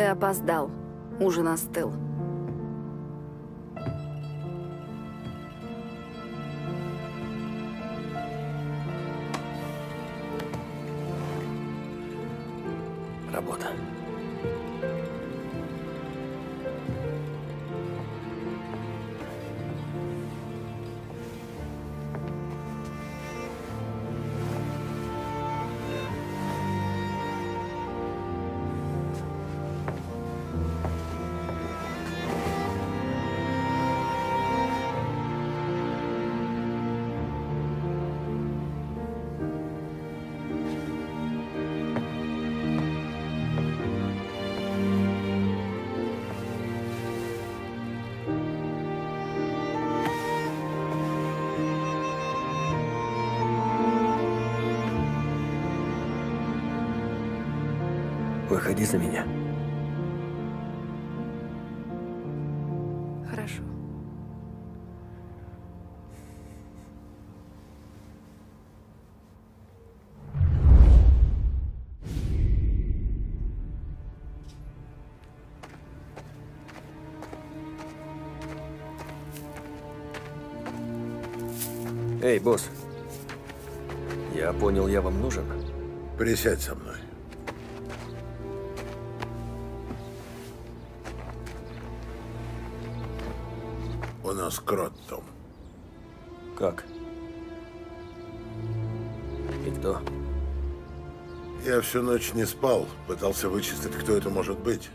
Ты опоздал. Ужин остыл. Выходи за меня. Хорошо. Эй, босс. Я понял, я вам нужен. Присядь со мной. У нас крот, Том. Как? И кто? Я всю ночь не спал, пытался вычислить, кто это может быть.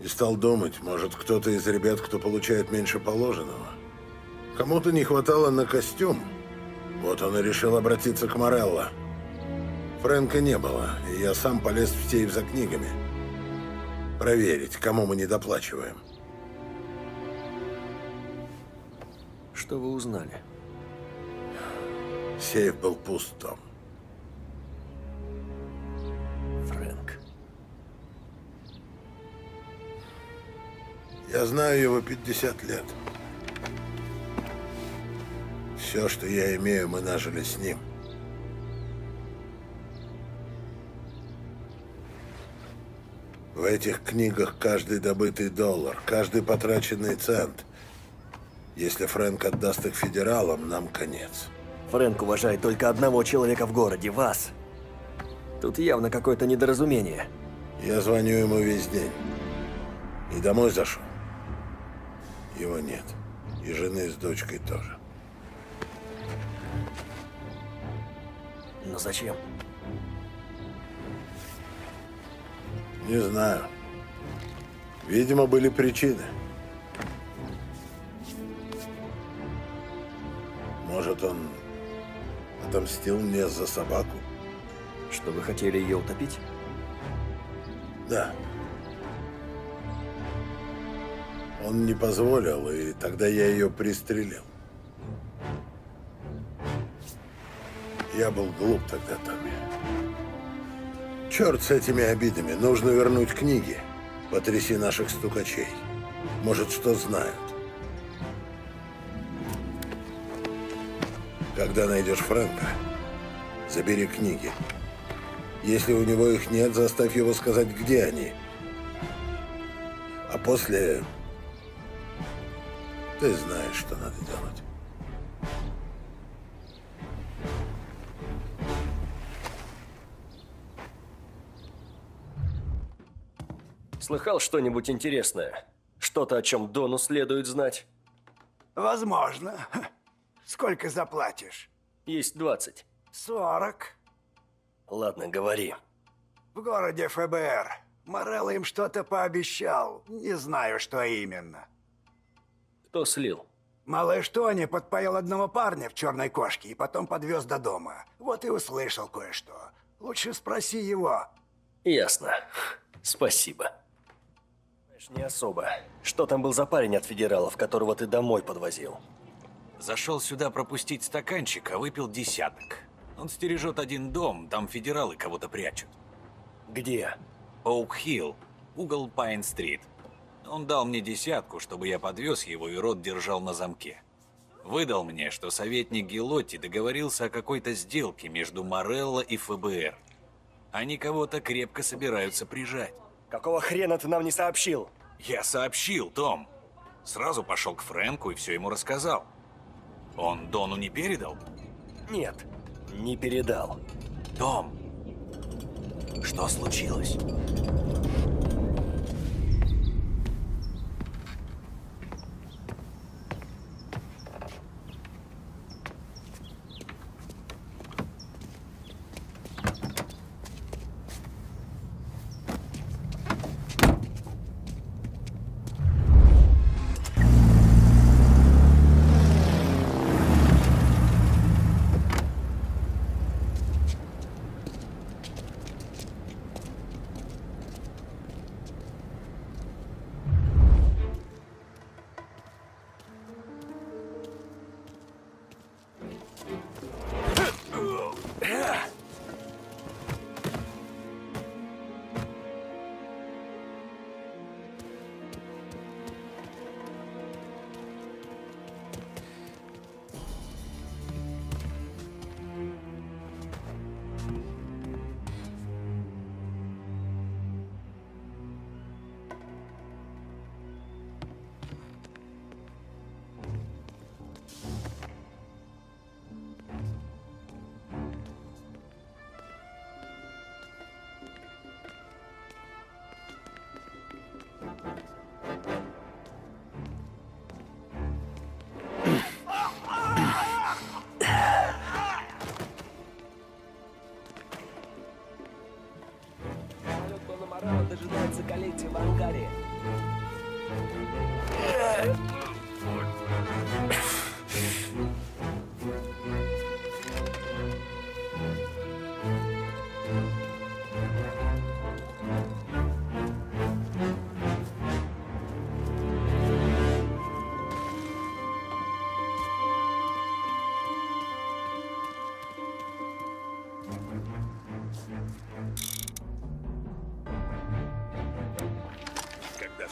И стал думать, может, кто-то из ребят, кто получает меньше положенного. Кому-то не хватало на костюм. Вот он и решил обратиться к Морелло. Фрэнка не было, и я сам полез в сейф за книгами. Проверить, кому мы недоплачиваем. Что вы узнали? Сейф был пуст, Том. Фрэнк. Я знаю его 50 лет. Все, что я имею, мы нажили с ним. В этих книгах каждый добытый доллар, каждый потраченный цент. Если Фрэнк отдаст их федералам, нам конец. Фрэнк уважает только одного человека в городе, вас. Тут явно какое-то недоразумение. Я звоню ему весь день. И домой зашел. Его нет. И жены с дочкой тоже. Но зачем? Не знаю. Видимо, были причины. Может, он отомстил мне за собаку? Что вы хотели ее утопить? Да. Он не позволил, и тогда я ее пристрелил. Я был глуп тогда, Томми. Черт с этими обидами. Нужно вернуть книги. Потряси наших стукачей. Может, что знают. Когда найдешь Фрэнка, забери книги. Если у него их нет, заставь его сказать, где они. А после... Ты знаешь, что надо делать. Слыхал что-нибудь интересное? Что-то, о чем Дону следует знать? Возможно. Сколько заплатишь? Есть 20. Сорок. Ладно, говори. В городе ФБР. Морелло им что-то пообещал. Не знаю, что именно. Кто слил? Малыш Тони подпоил одного парня в черной кошке и потом подвез до дома. Вот и услышал кое-что. Лучше спроси его. Ясно. Спасибо. Не особо. Что там был за парень от федералов, которого ты домой подвозил? Зашел сюда пропустить стаканчик, а выпил десяток. Он стережет один дом, там федералы кого-то прячут. Где? Оук-Хилл, угол Пайн-стрит. Он дал мне десятку, чтобы я подвез его и рот держал на замке. Выдал мне, что советник Гелотти договорился о какой-то сделке между Морелло и ФБР. Они кого-то крепко собираются прижать. Какого хрена ты нам не сообщил? Я сообщил, Том. Сразу пошел к Фрэнку и все ему рассказал. Он Дону не передал? Нет, не передал. Том, что случилось?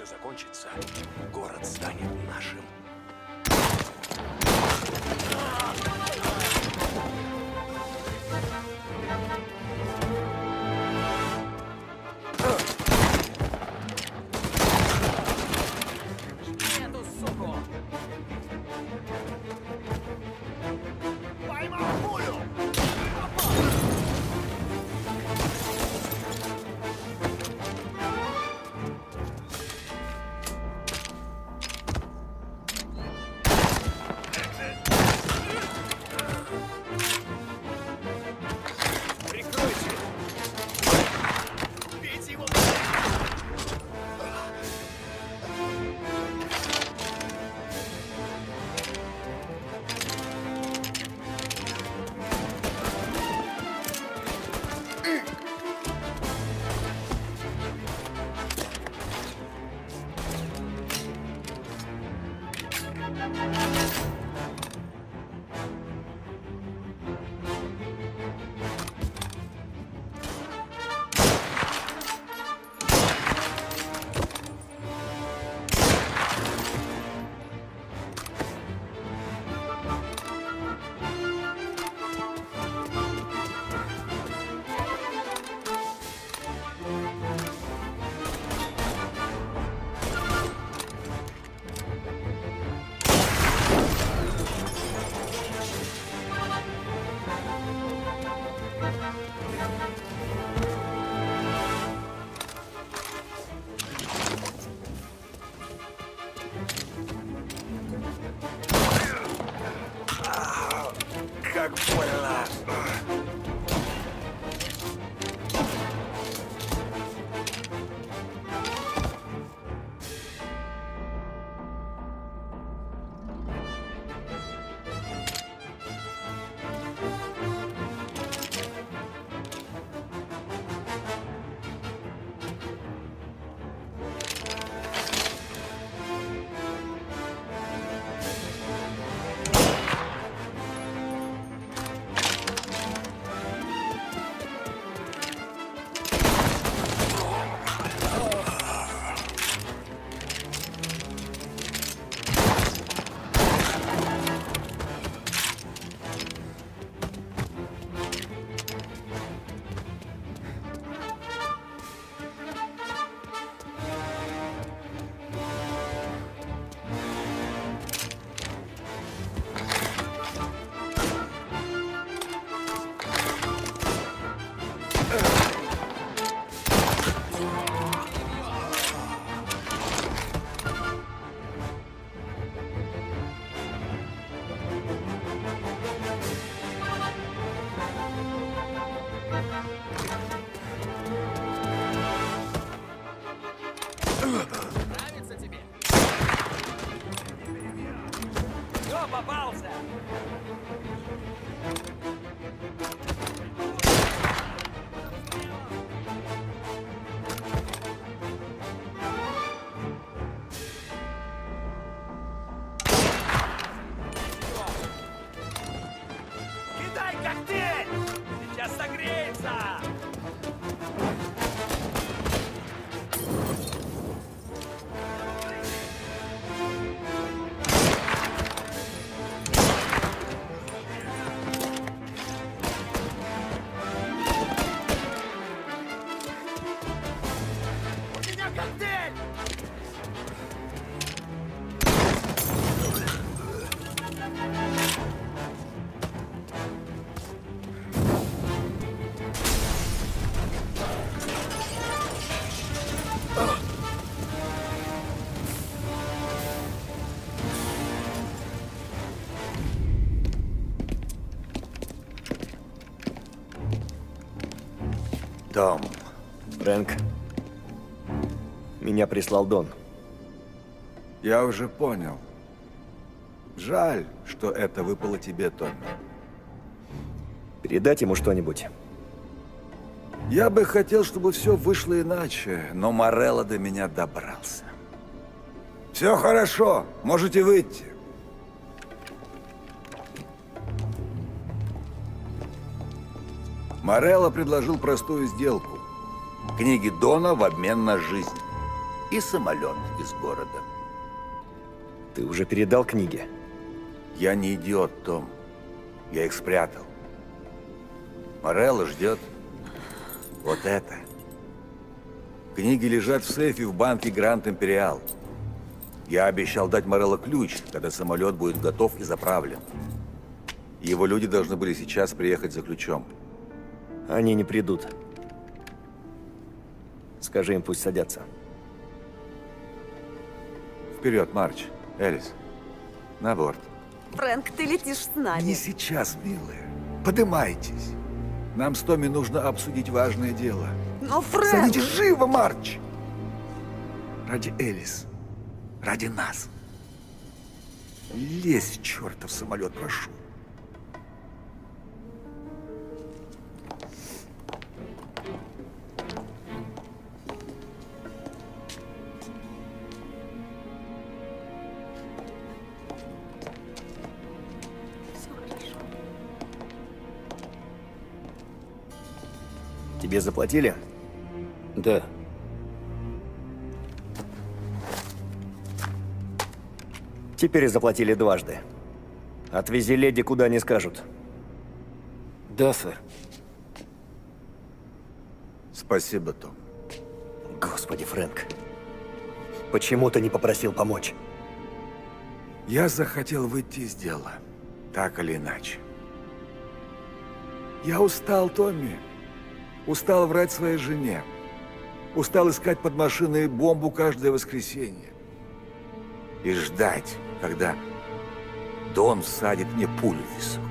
все закончится, город станет нашим. Все, попался! Том, Фрэнк. Меня прислал Дон. Я уже понял. Жаль, что это выпало тебе, Томми. Передать ему что-нибудь. Я бы хотел, чтобы все вышло иначе, но Морелло до меня добрался. Все хорошо, можете выйти. Морелло предложил простую сделку. Книги Дона в обмен на жизнь. И самолет из города. Ты уже передал книги? Я не идиот, Том. Я их спрятал. Морелло ждет вот это. Книги лежат в сейфе в банке Гранд Империал. Я обещал дать Морелло ключ, когда самолет будет готов и заправлен. Его люди должны были сейчас приехать за ключом. Они не придут. Скажи им, пусть садятся. Вперед, Марч. Элис. На борт. Фрэнк, ты летишь с Не нами. сейчас, милая. Подымайтесь. Нам с Томми нужно обсудить важное дело. Но, Фрэнк... Садитесь живо, Марч! Ради Элис. Ради нас. Лезь в чертов самолет, прошу. Тебе заплатили? да. Теперь заплатили дважды. Отвези леди куда не скажут. Да, сэр. Спасибо, Том. Господи, Фрэнк. Почему ты не попросил помочь? Я захотел выйти из дела. Так или иначе. Я устал, Томми. Устал врать своей жене. Устал искать под машиной бомбу каждое воскресенье. И ждать, когда Дон всадит мне пулю в висок.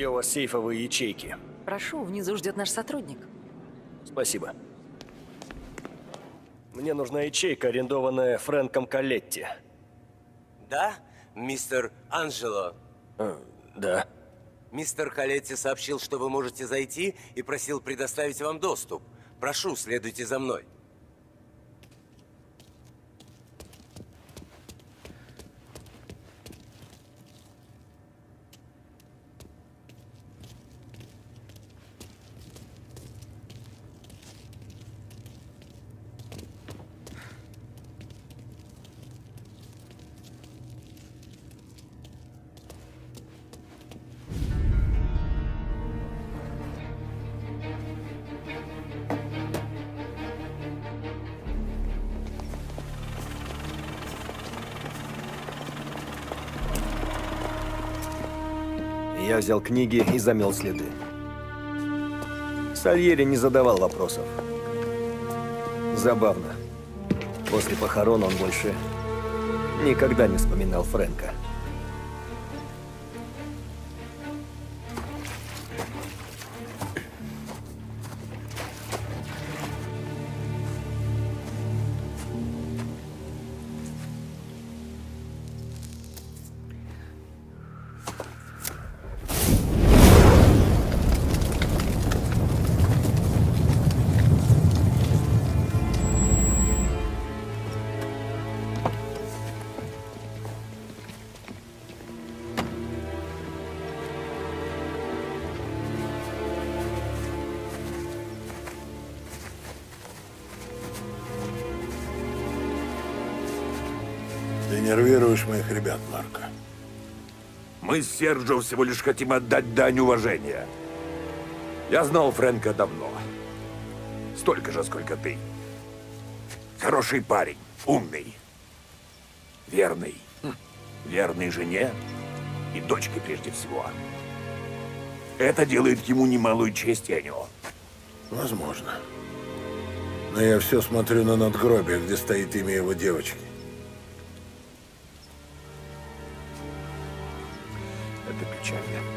Где у вас сейфовые ячейки? Прошу, внизу ждет наш сотрудник. Спасибо. Мне нужна ячейка, арендованная Фрэнком Калетти. Да, мистер Анджело? А, да. Мистер Халетти сообщил, что вы можете зайти и просил предоставить вам доступ. Прошу, следуйте за мной. Я взял книги и замел следы. Сальери не задавал вопросов. Забавно. После похорон он больше никогда не вспоминал Фрэнка. Нервируешь моих ребят, Марко. Мы с Серджо всего лишь хотим отдать дань уважения. Я знал Фрэнка давно. Столько же, сколько ты. Хороший парень, умный, верный. Хм, Верный жене и дочке прежде всего. Это делает ему немалую честь, Энио. Возможно. Но я все смотрю на надгробие, где стоит имя его девочки. Это печально.